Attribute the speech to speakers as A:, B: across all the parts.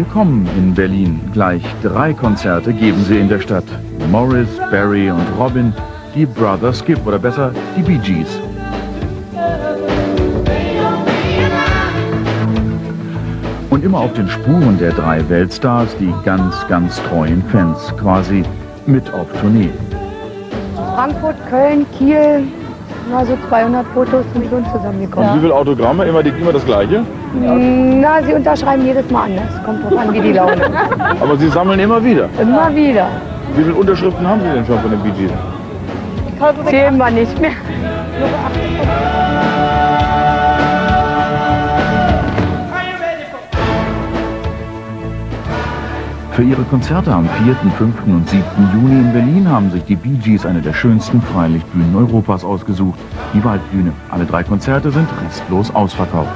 A: Willkommen in Berlin. Gleich drei Konzerte geben sie in der Stadt. Morris, Barry und Robin, die Brothers Skip oder besser die Bee Gees. Und immer auf den Spuren der drei Weltstars die ganz, ganz treuen Fans, quasi mit auf Tournee.
B: Frankfurt, Köln, Kiel, mal so 200 Fotos sind schon zusammengekommen.
A: Und wie viele Autogramme? Immer, die, immer das gleiche?
B: Na, sie unterschreiben jedes Mal anders. Kommt drauf an, wie die Laune.
A: Aber Sie sammeln immer wieder.
B: Immer wieder.
A: Wie viele Unterschriften haben Sie denn schon von den Bee Gees?
B: Zählen wir nicht mehr.
A: Für ihre Konzerte am 4., 5. und 7. Juni in Berlin haben sich die Bee Gees eine der schönsten Freilichtbühnen Europas ausgesucht, die Waldbühne. Alle drei Konzerte sind restlos ausverkauft.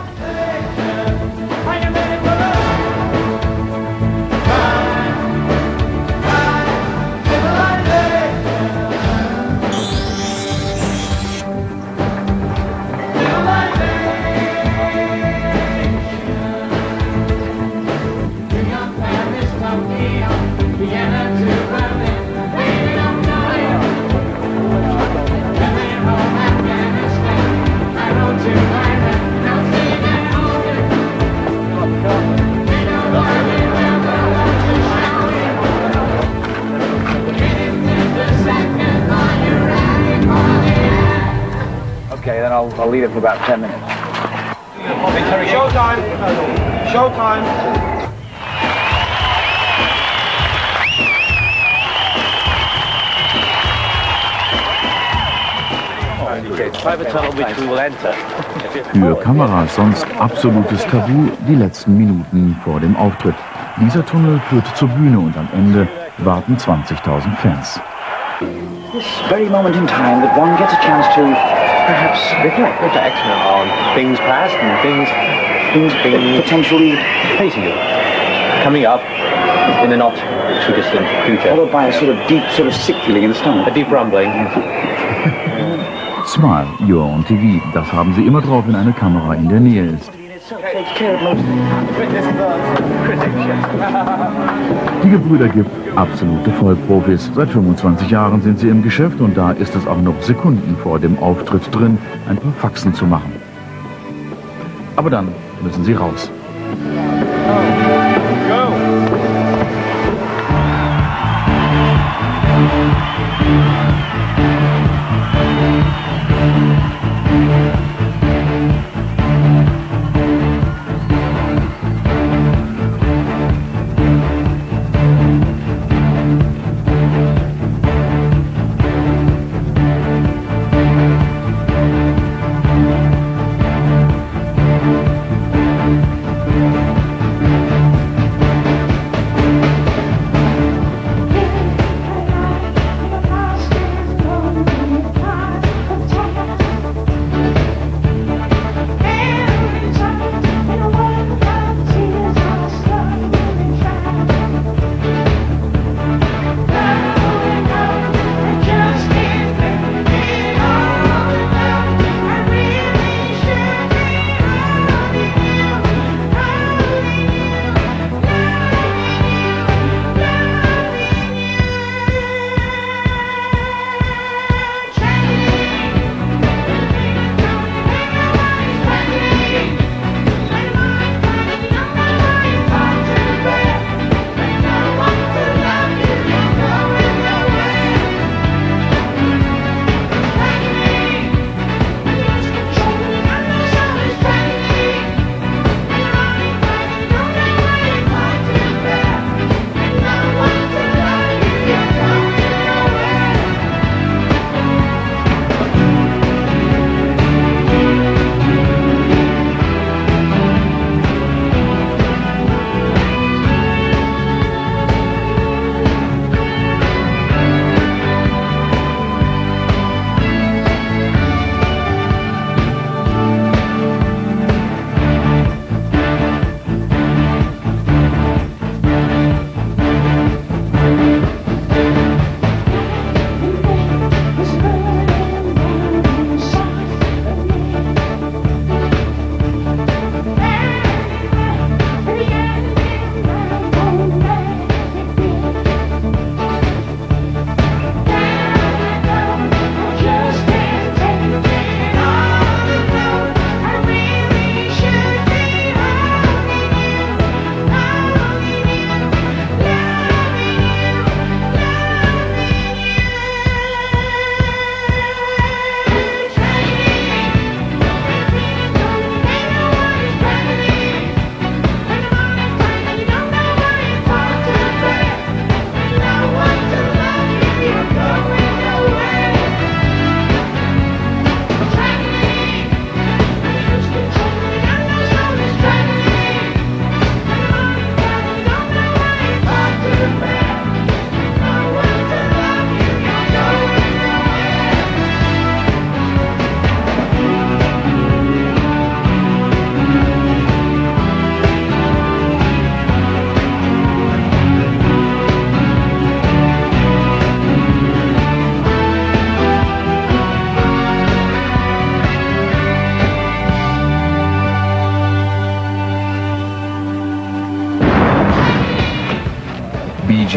C: Leave it for about 10 minutes.
D: Showtime! Showtime!
C: Private tunnel which we will enter.
A: Für Kameras sonst absolutes Tabu die letzten Minuten vor dem Auftritt. Dieser Tunnel führt zur Bühne und am Ende warten 20.000 Fans.
C: This very moment in time that one gets a chance to perhaps reflect,
E: reflect on things past and things
C: things being potentially
E: facing you, coming up in the not too distant future.
C: followed by a sort of deep sort of sick feeling in the stomach.
E: A deep rumbling.
A: Smile, You're on TV. Das haben sie immer drauf, wenn eine Kamera in der Nähe ist. Die Gebrüder Gibb, absolute Vollprofis. Seit 25 Jahren sind sie im Geschäft und da ist es auch noch Sekunden vor dem Auftritt drin, ein paar Faxen zu machen. Aber dann müssen sie raus.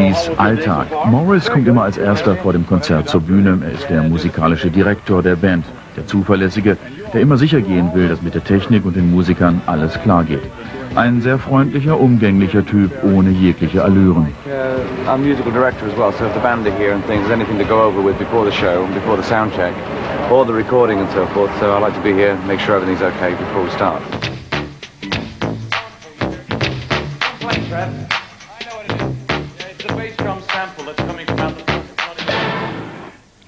A: Gees Alltag. Morris kommt immer als erster vor dem Konzert zur Bühne. Er ist der musikalische Direktor der Band, der Zuverlässige, der immer sicher gehen will, dass mit der Technik und den Musikern alles klar geht. Ein sehr freundlicher, umgänglicher Typ, ohne jegliche Allüren.
F: If the recording and so forth, so I like to be here make sure everything's okay before we start.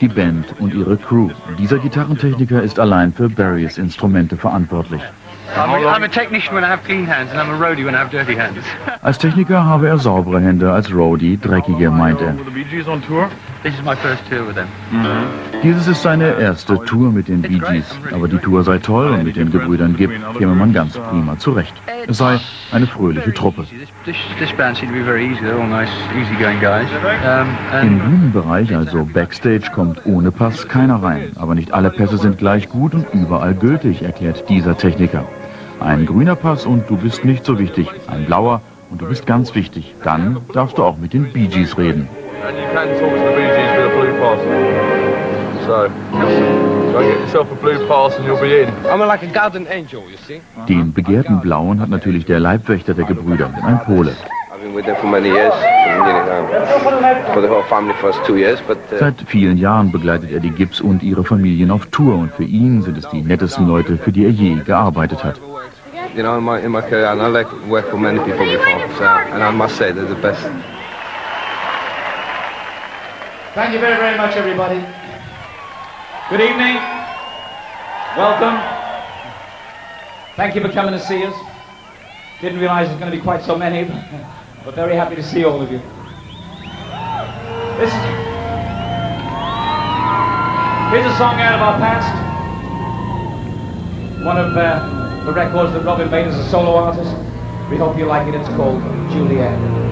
A: Die Band und ihre Crew. Dieser Gitarrentechniker ist allein für Barrys Instrumente verantwortlich.
D: I'm a technician when I have clean hands and I'm a roadie when I have dirty hands.
A: Als Techniker habe er saubere Hände, als Roadie dreckige, meint er.
D: This is my first tour with them.
A: Dieses ist seine erste Tour mit den Bee Gees. Aber die Tour sei toll und mit den Gebrüdern Gibb käme man ganz prima zurecht. Es sei eine fröhliche Truppe.
D: This, this, this band seemed to be very easy. They're all nice, easygoing guys.
A: Im
D: and
A: Bühnenbereich, also Backstage, kommt ohne Pass keiner rein. Aber nicht alle Pässe sind gleich gut und überall gültig, erklärt dieser Techniker. Ein grüner Pass und du bist nicht so wichtig. Ein blauer und du bist ganz wichtig. Dann darfst du auch mit den Bee Gees reden.
G: Pass. So, go get yourself a blue pass and you'll be in.
H: I'm like a guardian angel, you see.
A: Den begehrten Blauen hat natürlich der Leibwächter der Gebrüder, ein Pole.
I: Uh,
A: Seit vielen Jahren begleitet er die Gibbs und ihre Familien auf Tour und für ihn sind es die nettesten Leute, für die er je gearbeitet hat.
I: you know, in my in my career, and I like work for many people before. So, and I must say they're the best.
J: Thank you very, very much, everybody. Good evening. Welcome. Thank you for coming to see us. Didn't realize there's going to be quite so many, but, but very happy to see all of you. This is, here's a song out of our past. One of uh, the records that Robin made as a solo artist. We hope you like it. It's called Juliet.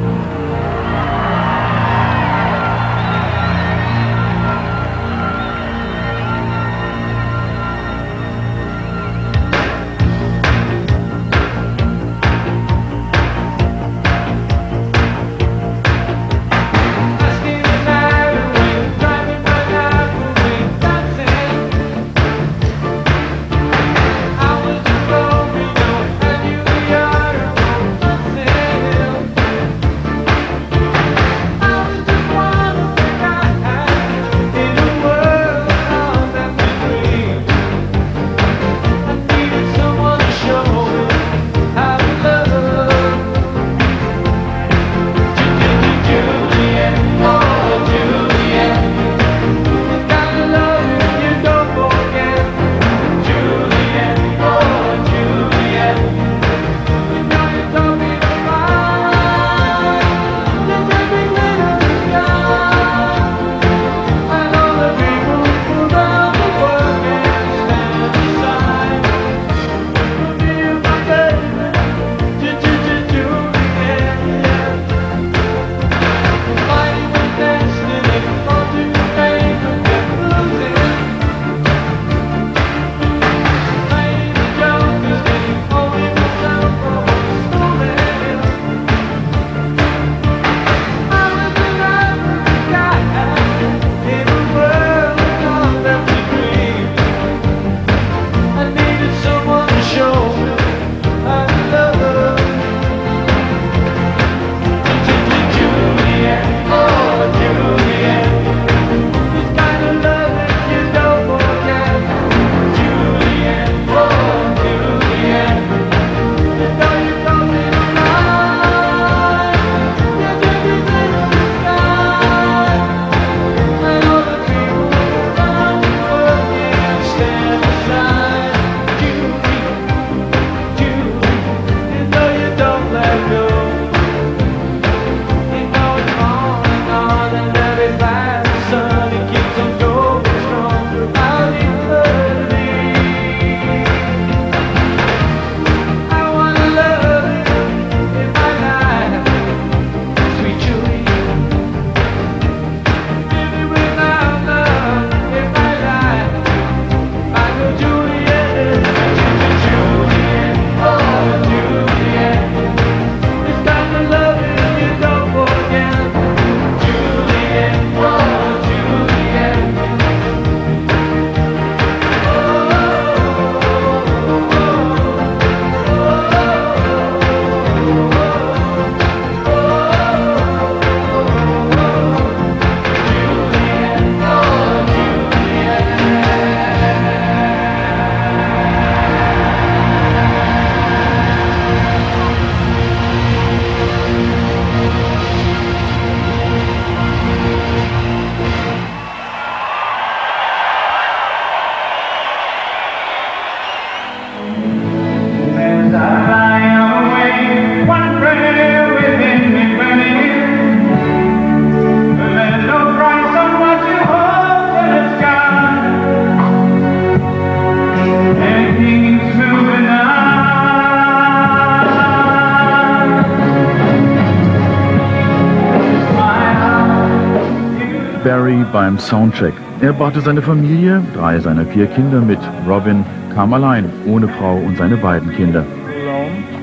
A: Beim Soundcheck. Er brachte seine Familie, drei seiner vier Kinder mit. Robin kam allein, ohne Frau und seine beiden Kinder.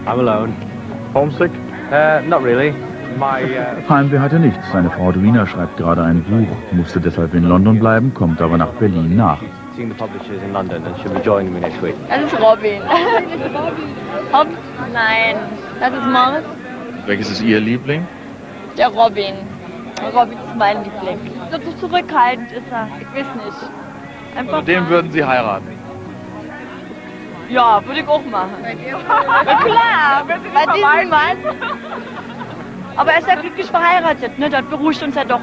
D: I'm alone.
G: Homesick?
D: Uh, not really. My, uh,
A: Heimweh hatte nichts. Seine Frau Edwina schreibt gerade ein Buch, musste deshalb in London bleiben, kommt aber nach Berlin nach.
D: seeing the publishers in London and she'll be joining me next week.
K: Das ist Robin. Hopp, nein. Das ist Moritz.
G: Welches ist Ihr Liebling?
K: Der Robin. Robin ist mein Liebling. So zurückhaltend ist er. Ich weiß nicht. Einfach.
G: Also den würden Sie heiraten.
K: Ja, würde ich auch machen. Na klar, bei diesem Mann. Aber er ist ja glücklich verheiratet, ne? Das beruhigt uns ja doch,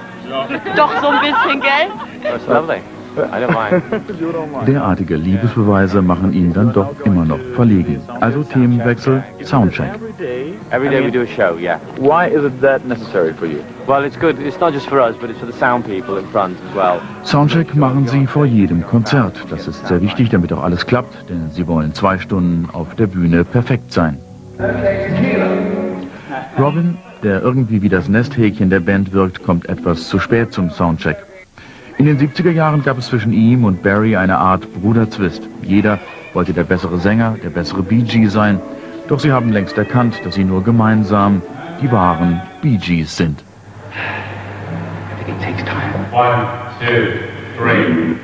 K: doch so ein bisschen, gell?
D: That's lovely. I don't mind.
A: Derartige Liebesbeweise machen ihn dann doch immer noch verlegen. Also Themenwechsel, Soundcheck.
D: Every day we do a show, yeah.
L: Why is it that necessary for you?
D: Well, it's good. It's not just for us, but it's for the sound people in front as well.
A: Soundcheck machen sie vor jedem Konzert. Das ist sehr wichtig, damit auch alles klappt, denn sie wollen zwei Stunden auf der Bühne perfekt sein. Robin, der irgendwie wie das Nesthäkchen der Band wirkt, kommt etwas zu spät zum Soundcheck. In den 70er Jahren gab es zwischen ihm und Barry eine Art Bruderzwist. Jeder wollte der bessere Sänger, der bessere Bee Gee sein. Doch sie haben längst erkannt, dass sie nur gemeinsam die wahren Bee Gees sind.
D: I think it takes time.
M: One, two, three.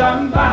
N: Somebody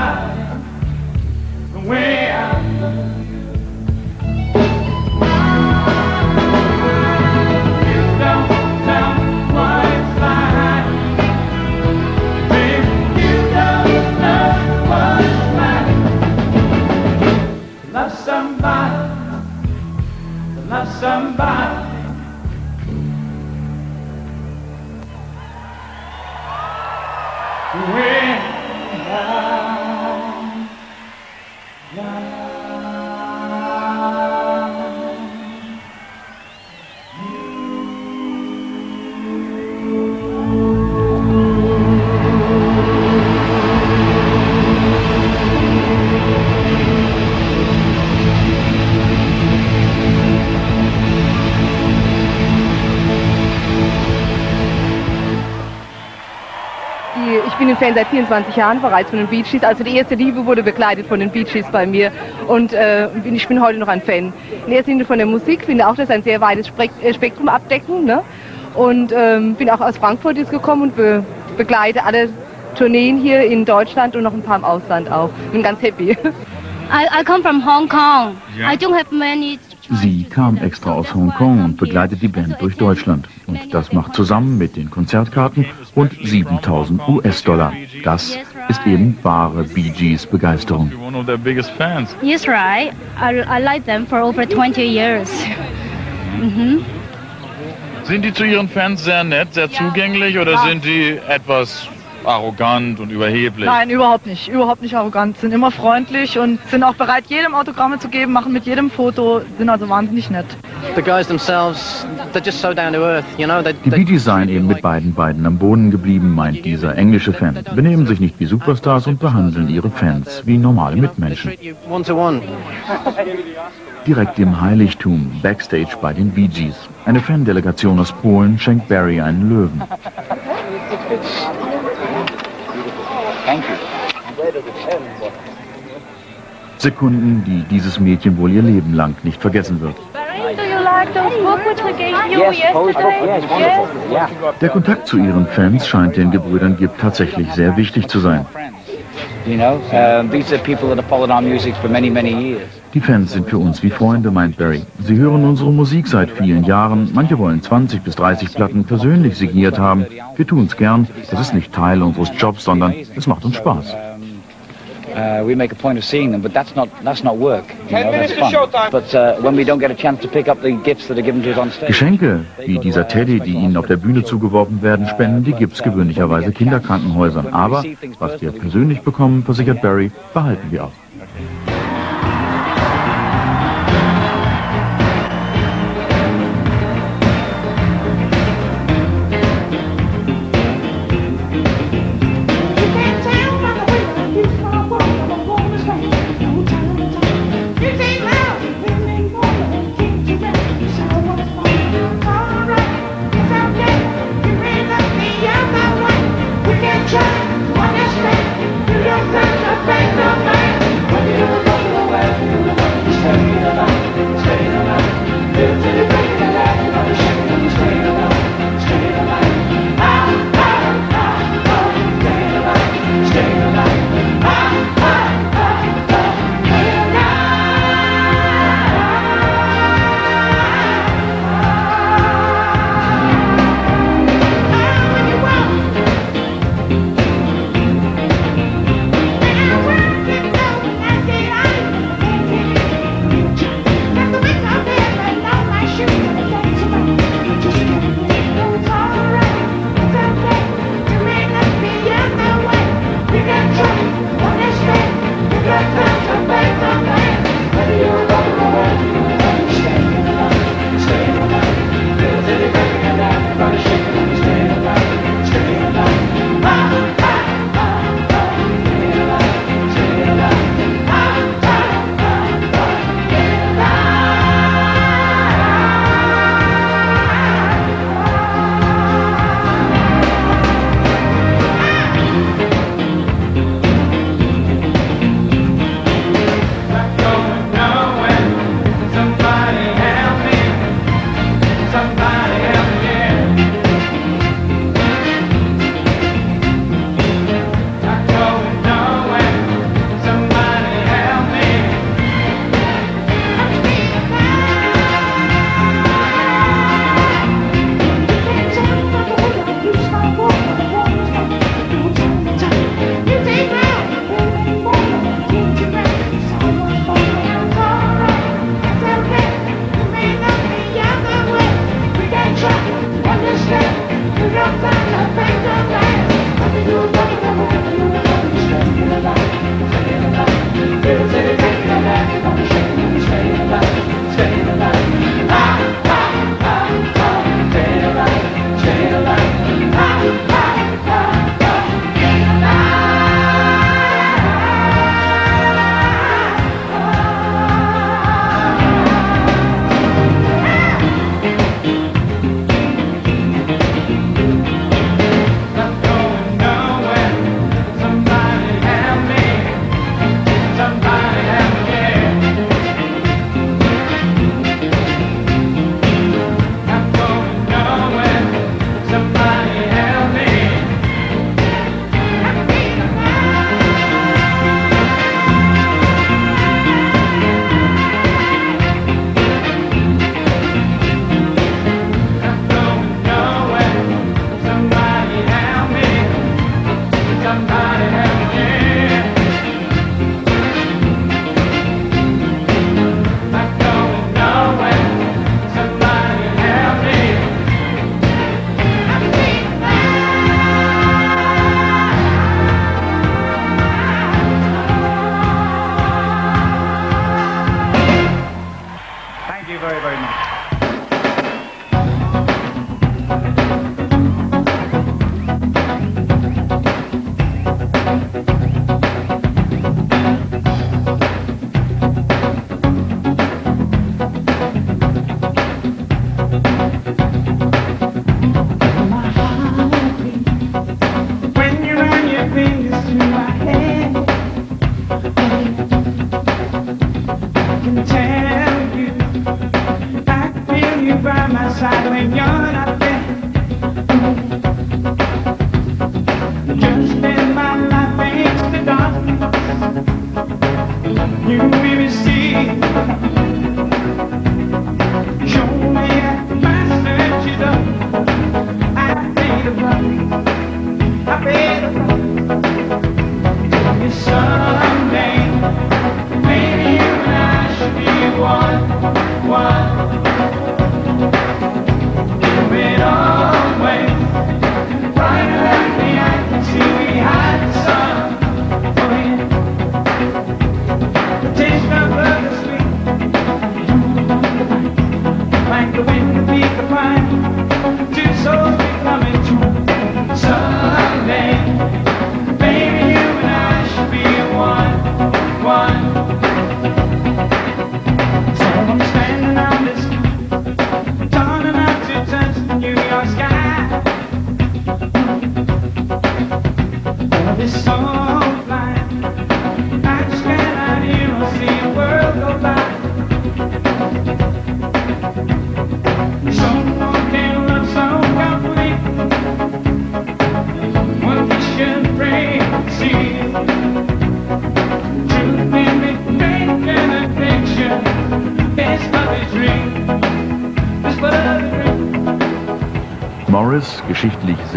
O: Fan seit 24 Jahren bereits von den Bee Gees. Also die erste Liebe wurde begleitet von den Bee Gees bei mir und äh, ich bin heute noch ein Fan. In erster Linie von der Musik, finde auch, dass ein sehr weites äh, Spektrum abdecken. Ne? Und ähm, bin auch aus Frankfurt jetzt gekommen und be begleite alle Tourneen hier in Deutschland und noch ein paar im Ausland auch. Bin ganz happy.
P: I, I come from Hong Kong. I don't have many
A: Sie kam extra aus Hongkong und begleitet die Band durch Deutschland. Und das macht zusammen mit den Konzertkarten rund 7000 US-Dollar. Das ist eben wahre Bee Gees Begeisterung.
P: Yes, right. I, I like them for over 20 years. Mhm.
G: Sind die zu ihren Fans sehr nett, sehr zugänglich oder sind die etwas arrogant und überheblich?
Q: Nein, überhaupt nicht. Überhaupt nicht arrogant. Sind immer freundlich und sind auch bereit, jedem Autogramme zu geben, machen mit jedem Foto, sind also wahnsinnig nett.
D: The guys themselves, they're just so down to earth, you know. They,
A: Die Bee Gees seien eben mit beiden Beinen am Boden geblieben, meint dieser englische Fan. Benehmen sich nicht wie Superstars und behandeln ihre Fans wie normale Mitmenschen. Direkt im Heiligtum, backstage bei den Bee Gees. Eine Fandelegation aus Polen schenkt Barry einen Löwen.
C: Thank you.
A: Sekunden, die dieses Mädchen wohl ihr Leben lang nicht vergessen wird. Der Kontakt zu ihren Fans scheint den Gebrüdern Gibb tatsächlich sehr wichtig zu sein.
C: You know, um, these are people that have followed our music for many, many years.
A: Die Fans sind für uns wie Freunde, meint Barry. Sie hören unsere Musik seit vielen Jahren. Manche wollen 20 bis 30 Platten persönlich signiert haben. Wir tun's gern. Das ist nicht Teil unseres Jobs, sondern es macht uns Spaß.
C: Uh, we make a point of seeing them, but that's not that's not work. You know, that's fun. But uh, when we don't get a chance to pick up the gifts that are given to us on stage,
A: Geschenke, wie dieser Teddy, die ihnen auf der Bühne zugeworfen werden, spenden die Gibbs gewöhnlicherweise Kinderkrankenhäusern. Aber was wir persönlich bekommen, versichert Barry, behalten wir auch.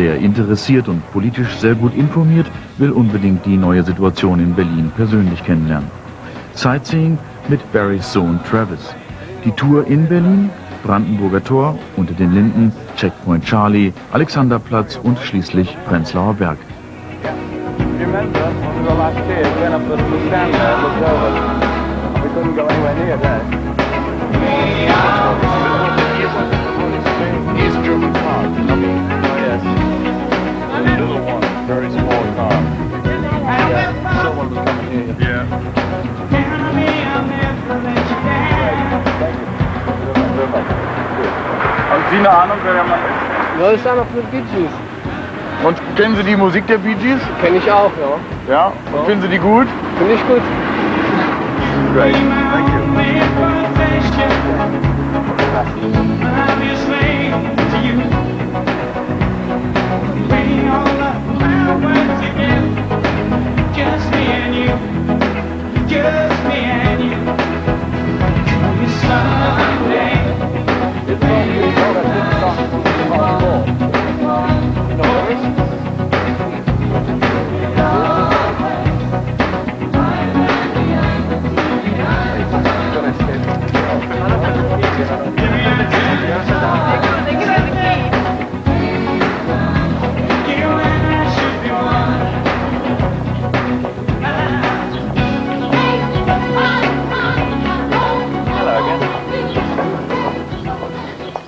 A: Sehr interessiert und politisch sehr gut informiert, will unbedingt die neue Situation in Berlin persönlich kennenlernen. Sightseeing mit Barrys Sohn Travis. Die Tour in Berlin, Brandenburger Tor, unter den Linden, Checkpoint Charlie, Alexanderplatz und schließlich Prenzlauer Berg.
F: You to the stand little one, very small car. Yeah. Someone was coming here.
M: Yeah.
F: Thank you. Perfect.
M: Haben Sie eine Ahnung, wer der Mann ist?
I: Ja, ist einer von den Bee Gees.
M: Und kennen Sie die Musik der Bee Gees?
I: Kenn ich auch, ja.
M: Ja? Und finden Sie die gut?
I: Finde ich gut.
M: Great. Thank you.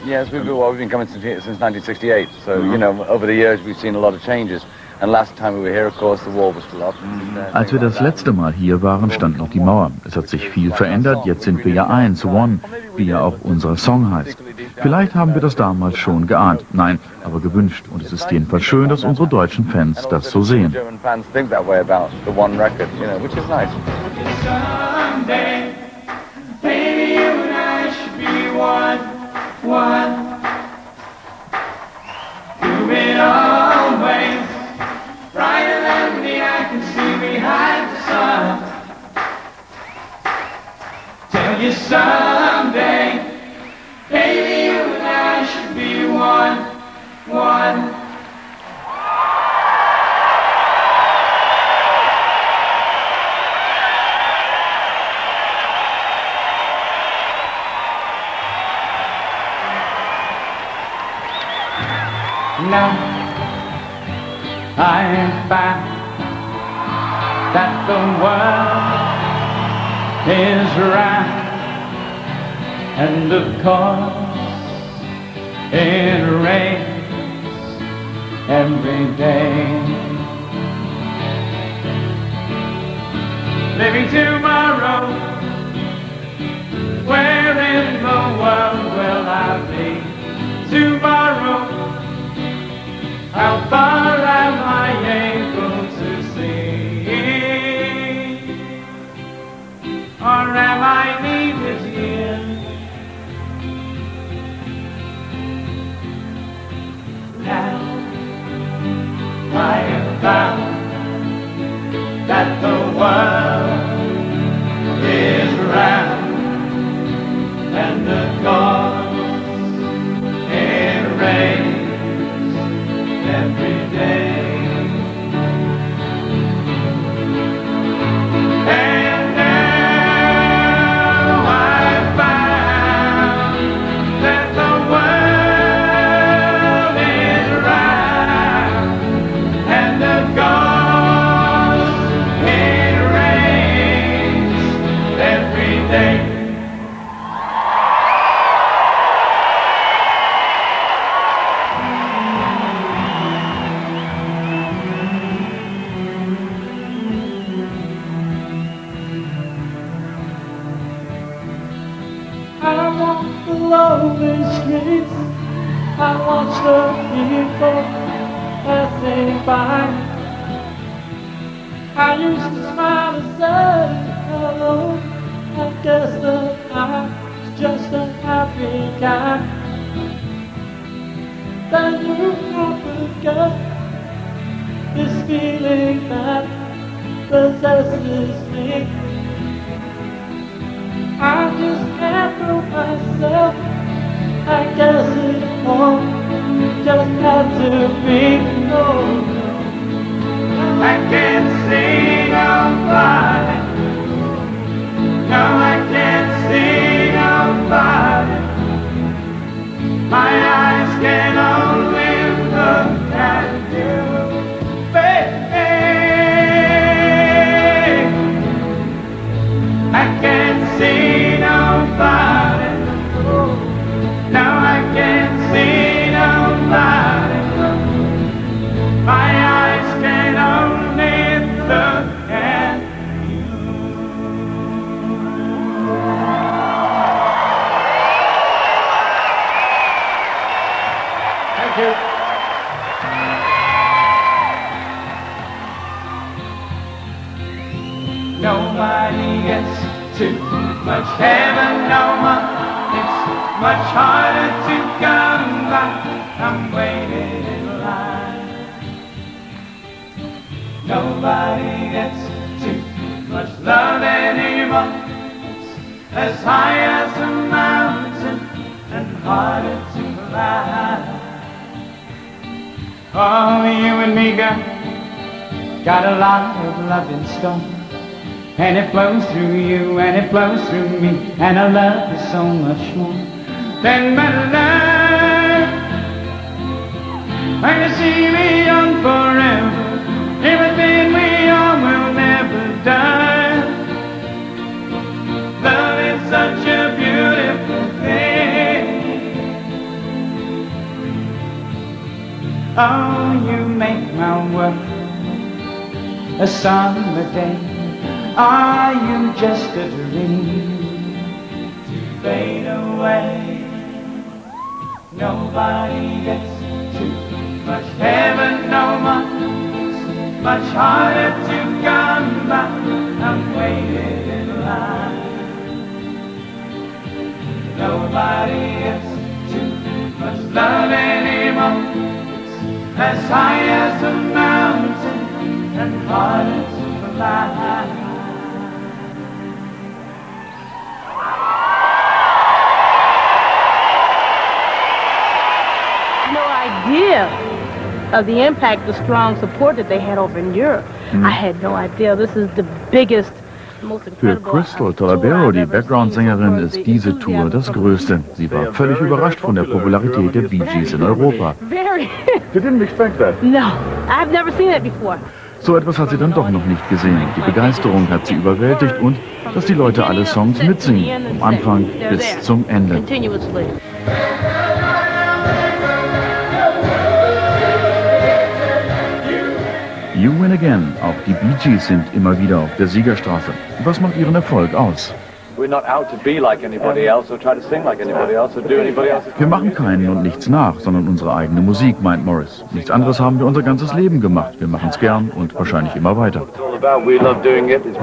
F: Yes, we've been, well, we've been coming since, since 1968. So, you know, over the years we've seen a lot of changes.
A: Als wir das letzte Mal hier waren, stand noch die Mauer. Es hat sich viel verändert, jetzt sind wir ja eins, One, wie ja auch unser Song heißt. Vielleicht haben wir das damals schon geahnt, nein, aber gewünscht. Und es ist jedenfalls schön, dass unsere deutschen Fans das so sehen.
F: German fans one.
R: Now I found that the world is round
M: And of course, it rains every day. Living tomorrow, where in the world will I be tomorrow? How far world is round and the gods Nobody gets too much heaven, no more. It's much harder to come by. I'm waiting in line. Nobody gets too much love anymore. It's as high as a mountain and harder to climb. Oh, you and me, girl, got a lot of love in store. And it flows through you, and it flows through me, and I love you so much more than better love. I can see me forever, everything we are will never die. Love is such a beautiful thing. Oh, you make my world a summer day. Are you just a dream to fade away? Nobody gets too much heaven no more. Much harder to come by. I'm waiting in line. Nobody gets too much love anymore. As high as a mountain and harder to climb.
S: Idea of the impact, the strong support that they had over in Europe.
A: Mhm.
S: I had no idea. This is the biggest, most
A: Für. Crystal Talabero, die Background-Sängerin, ist diese Tour das Größte. Sie war völlig überrascht von der Popularität der Bee Gees in Europa.
S: Very.
A: You didn't expect that?
S: No, I've never seen it before.
A: So etwas hat sie dann doch noch nicht gesehen. Die Begeisterung hat sie überwältigt und dass die Leute alle Songs mitsingen, vom Anfang bis zum Ende. You Win Again, auch die Bee Gees sind immer wieder auf der Siegerstraße. Was macht ihren Erfolg aus?
M: We're not out to be like anybody else or try to sing like anybody else or do anybody else's
A: Wir machen keinen und nichts nach, sondern unsere eigene Musik, meint Morris. Nichts anderes haben wir unser ganzes Leben gemacht. Wir machen es gern und wahrscheinlich immer weiter.
M: It's all about. We love doing it. It's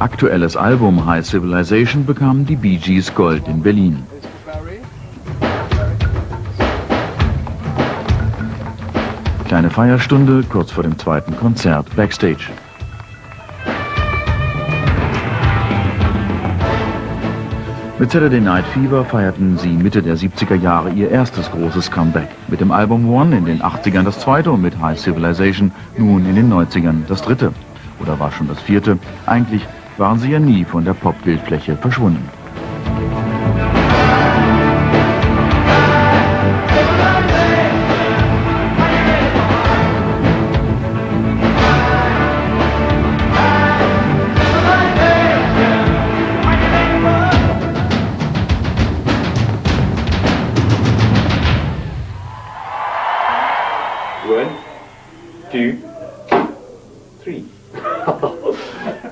A: aktuelles Album High Civilization bekamen die Bee Gees Gold in Berlin. Kleine Feierstunde kurz vor dem zweiten Konzert Backstage. Mit Saturday Night Fever feierten sie Mitte der 70er Jahre ihr erstes großes Comeback. Mit dem Album One in den 80ern das zweite und mit High Civilization nun in den 90ern das dritte. Oder war schon das vierte? Eigentlich waren sie ja nie von der Pop-Bildfläche verschwunden.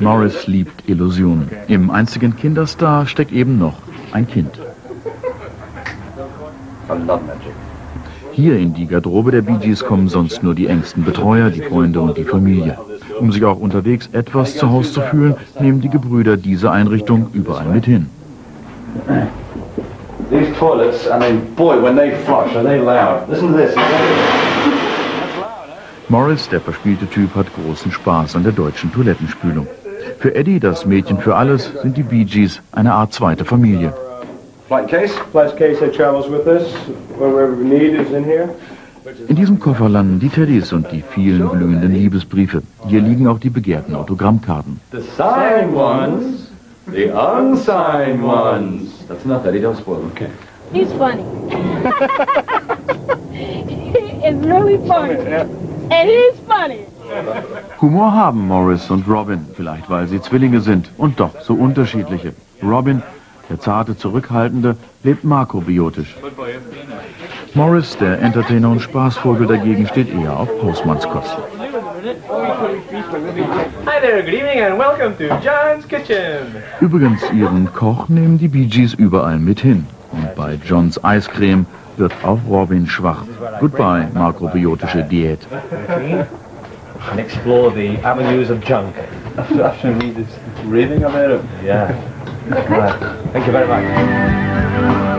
A: Morris liebt Illusionen. Im einzigen Kinderstar steckt eben noch ein Kind. Hier in die Garderobe der Bee Gees kommen sonst nur die engsten Betreuer, die Freunde und die Familie. Um sich auch unterwegs etwas zu Hause zu fühlen, nehmen die Gebrüder diese Einrichtung überall mit hin.
M: These toilets, I mean, boy, when they flush, are they loud. Listen to this.
A: Morris, der verspielte Typ, hat großen Spaß an der deutschen Toilettenspülung. Für Eddie, das Mädchen für alles, sind die Bee Gees eine Art zweite Familie.
G: Is in
A: diesem Koffer landen die Teddys und die vielen glühenden Liebesbriefe. Hier liegen auch die begehrten Autogrammkarten.
M: The signed ones, the unsigned ones. That's enough, Eddie. Don't spoil them. Okay.
S: He's funny. it's really funny. And he's funny.
A: Humor haben Morris und Robin, vielleicht weil sie Zwillinge sind und doch so unterschiedliche. Robin, der zarte, zurückhaltende, lebt makrobiotisch. Morris, der Entertainer und Spaßvogel dagegen, steht eher auf Hausmannskost.
G: Hi there, good evening and welcome to John's Kitchen.
A: Übrigens, ihren Koch nehmen die Bee Gees überall mit hin. Und bei Johns Eiscreme wird auch Robin schwach. Goodbye, makrobiotische Diät.
E: And explore the avenues of junk.
G: After, me this raving about it.
E: Yeah. Right. Thank you very much.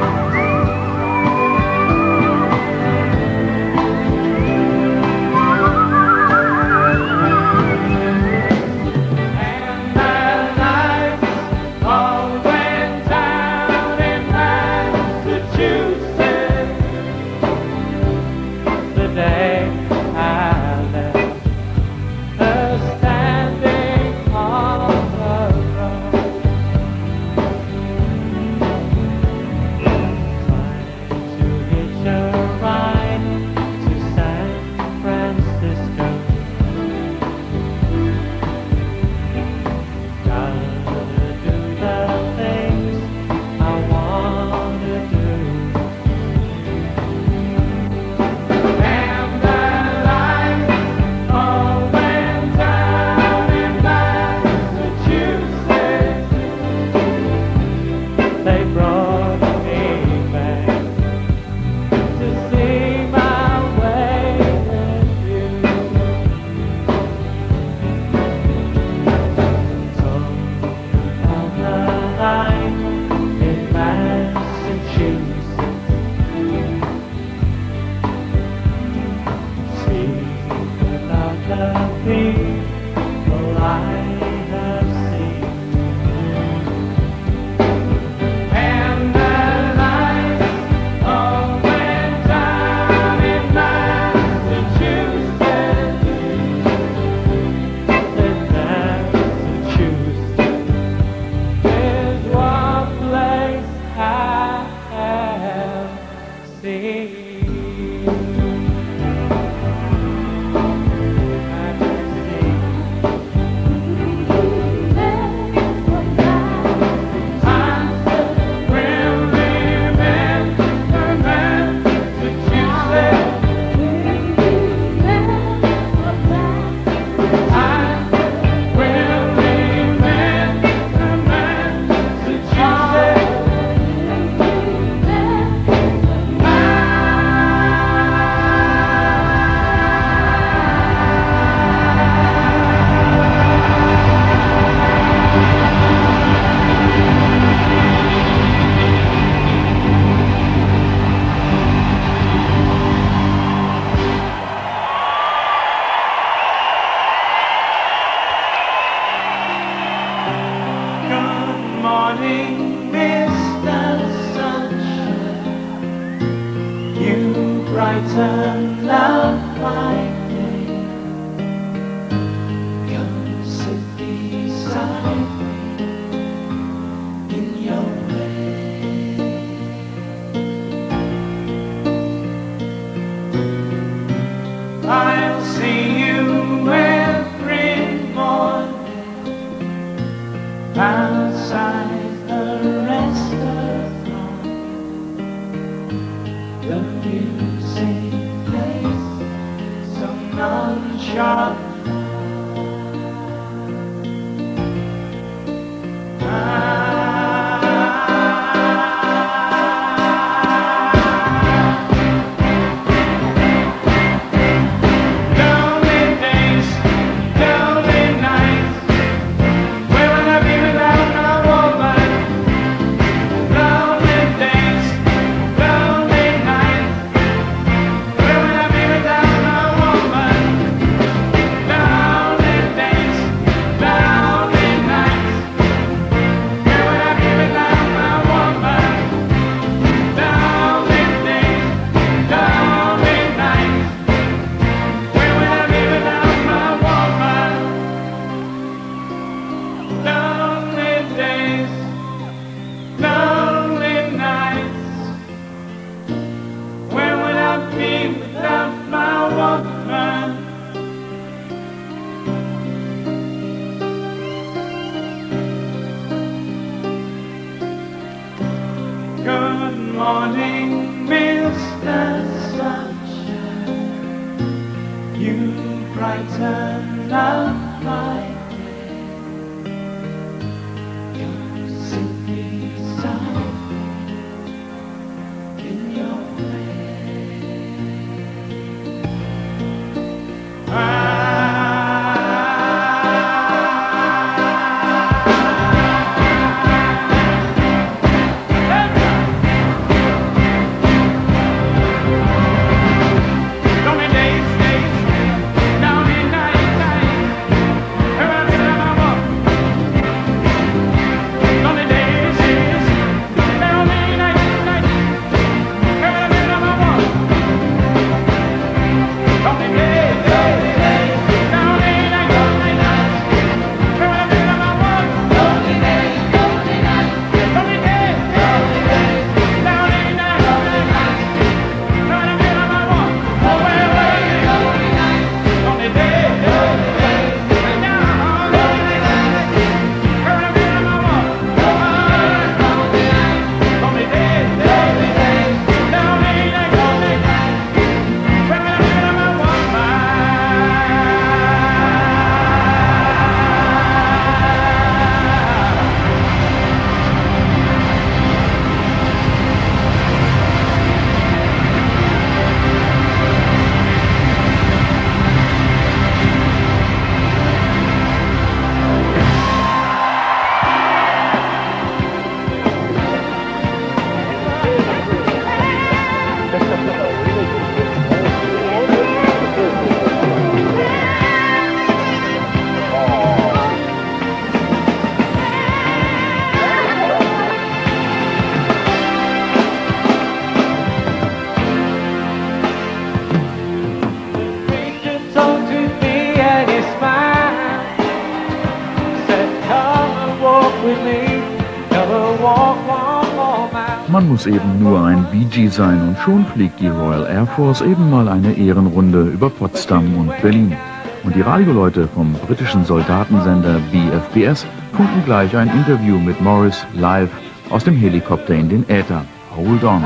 M: muss eben nur ein BG sein und schon fliegt die Royal Air Force eben mal eine Ehrenrunde über Potsdam und Berlin. Und die Radioleute vom britischen Soldatensender BFBS funken gleich ein Interview mit Morris live aus dem Helikopter in den Äther. Hold on.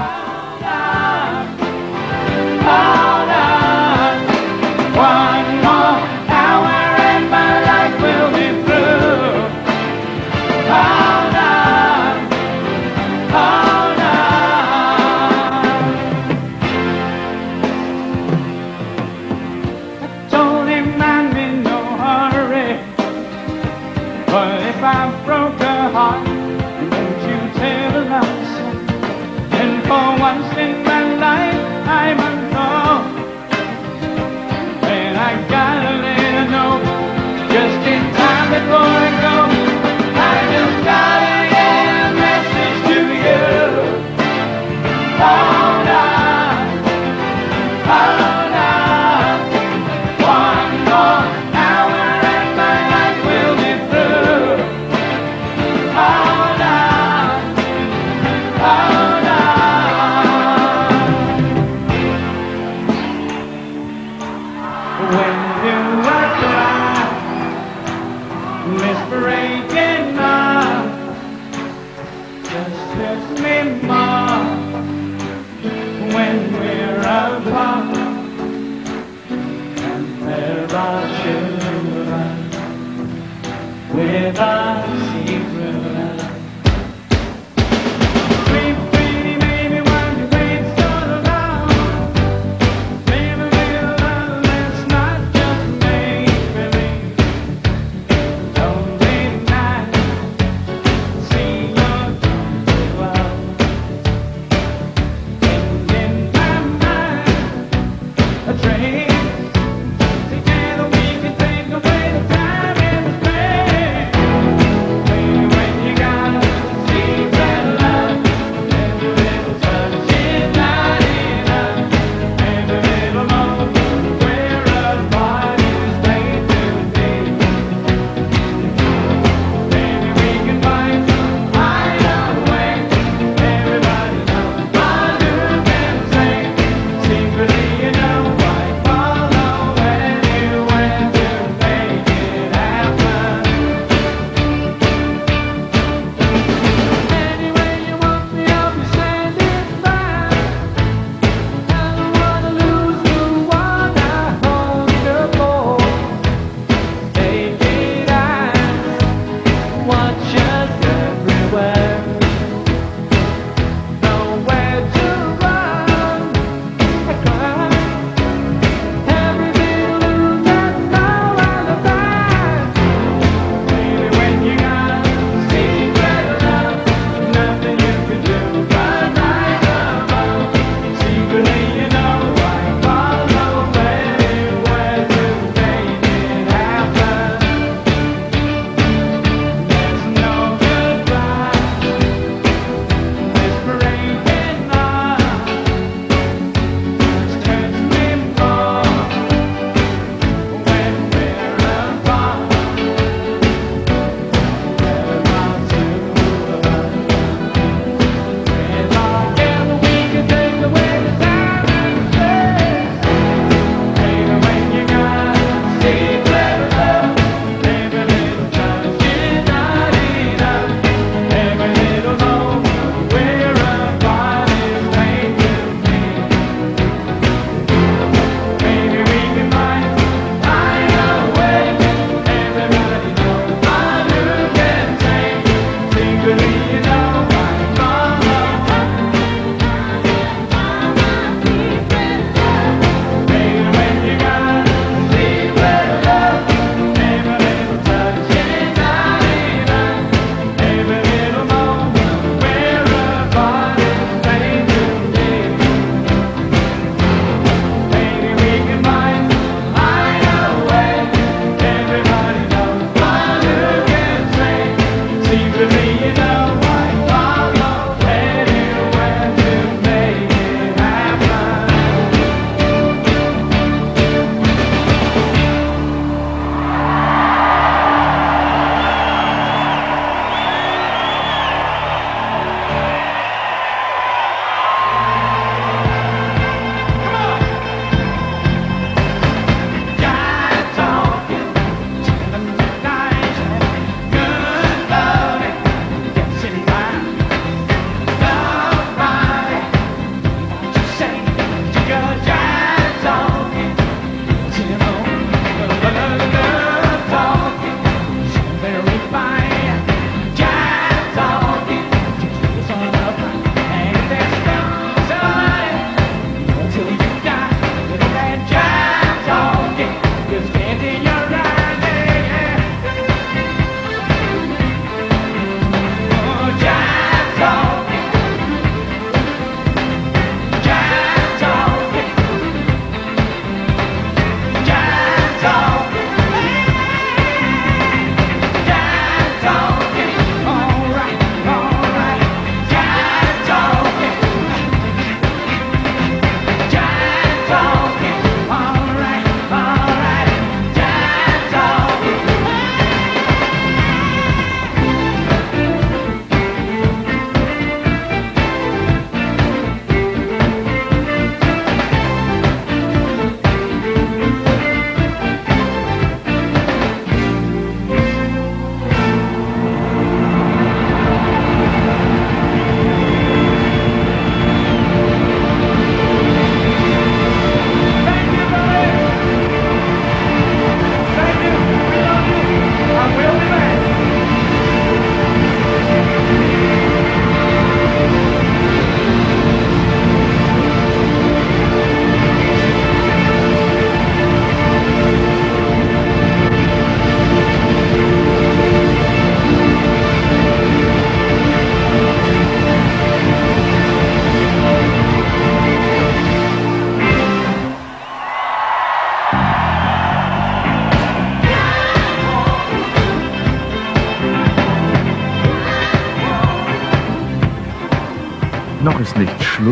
A: Ah!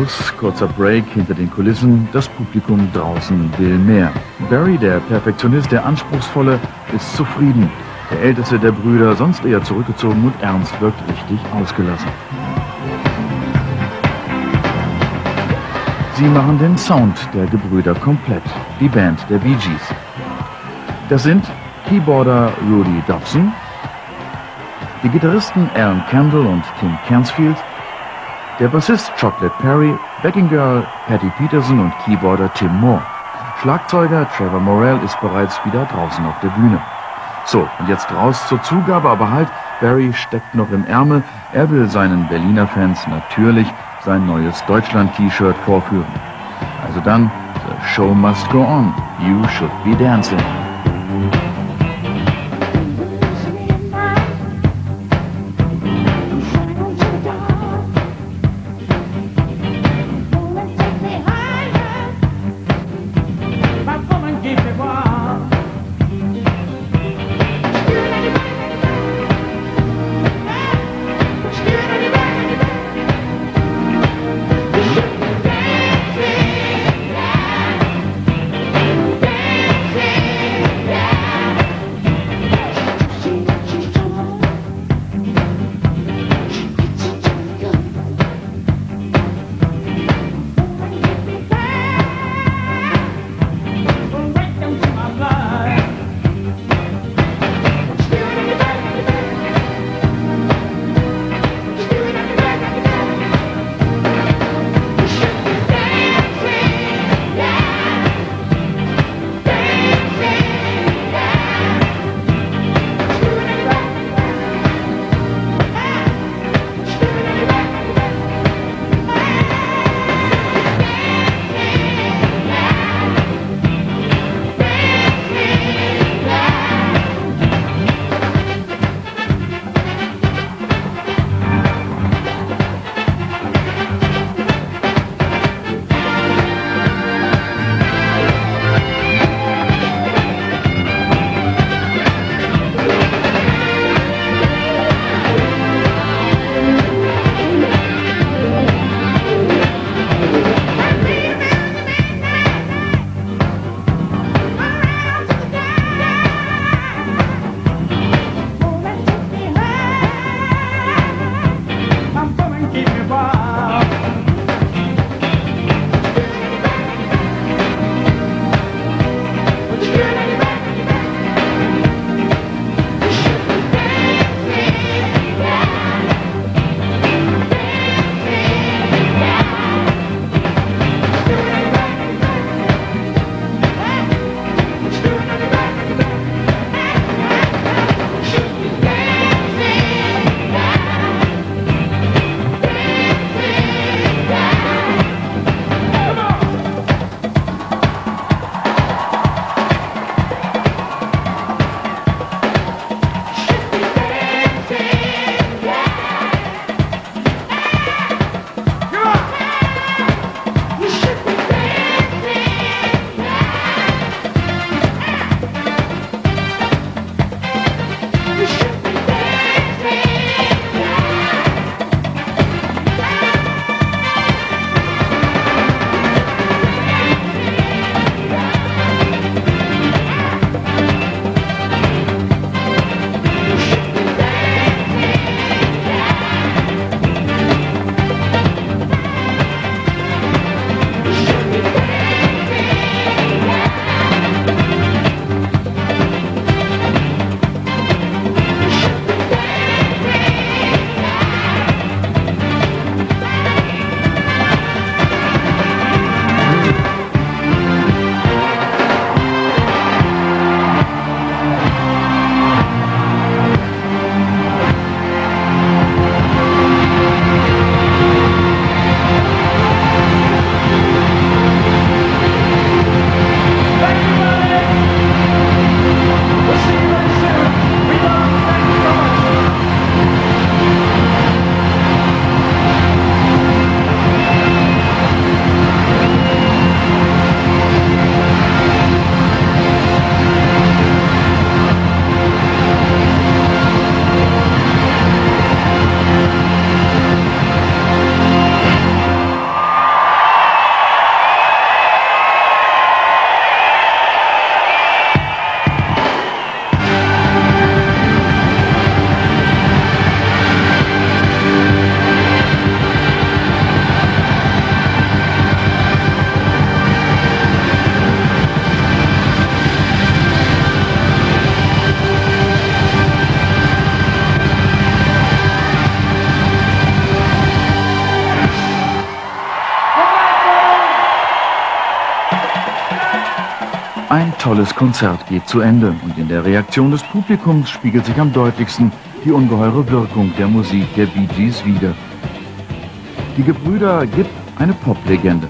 A: Schluss, kurzer Break hinter den Kulissen, das Publikum draußen will mehr. Barry, der Perfektionist, der Anspruchsvolle, ist zufrieden. Der älteste der Brüder, sonst eher zurückgezogen und ernst, wirkt richtig ausgelassen. Sie machen den Sound der Gebrüder komplett, die Band der Bee Gees. Das sind Keyboarder Rudy Dobson, die Gitarristen Alan Campbell und Tim Cansfield, der Bassist Chocolate Perry, Backing Girl Patty Peterson und Keyboarder Tim Moore. Schlagzeuger Trevor Morell ist bereits wieder draußen auf der Bühne. So, und jetzt raus zur Zugabe, aber halt, Barry steckt noch im Ärmel. Er will seinen Berliner Fans natürlich sein neues Deutschland-T-Shirt vorführen. Also dann, the show must go on. You should be dancing. Tolles Konzert geht zu Ende und in der Reaktion des Publikums spiegelt sich am deutlichsten die ungeheure Wirkung der Musik der Bee Gees wider. Die Gebrüder Gibb eine Poplegende.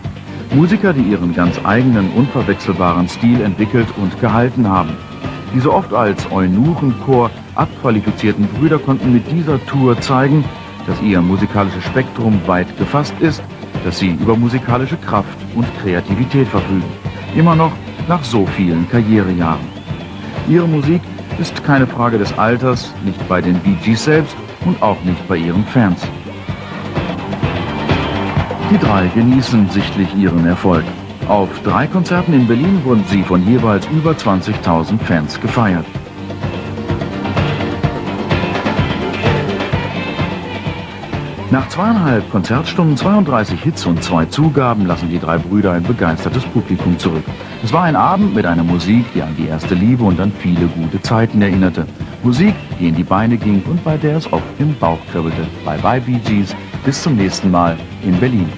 A: Musiker, die ihren ganz eigenen, unverwechselbaren Stil entwickelt und gehalten haben. Diese oft als Eunuchenchor abqualifizierten Brüder konnten mit dieser Tour zeigen, dass ihr musikalisches Spektrum weit gefasst ist, dass sie über musikalische Kraft und Kreativität verfügen. Immer noch nach so vielen Karrierejahren. Ihre Musik ist keine Frage des Alters, nicht bei den Bee Gees selbst und auch nicht bei ihren Fans. Die drei genießen sichtlich ihren Erfolg. Auf drei Konzerten in Berlin wurden sie von jeweils über 20.000 Fans gefeiert. Nach zweieinhalb Konzertstunden, 32 Hits und zwei Zugaben lassen die drei Brüder ein begeistertes Publikum zurück. Es war ein Abend mit einer Musik, die an die erste Liebe und an viele gute Zeiten erinnerte. Musik, die in die Beine ging und bei der es oft im Bauch kribbelte. Bye bye Bee Gees, bis zum nächsten Mal in Berlin.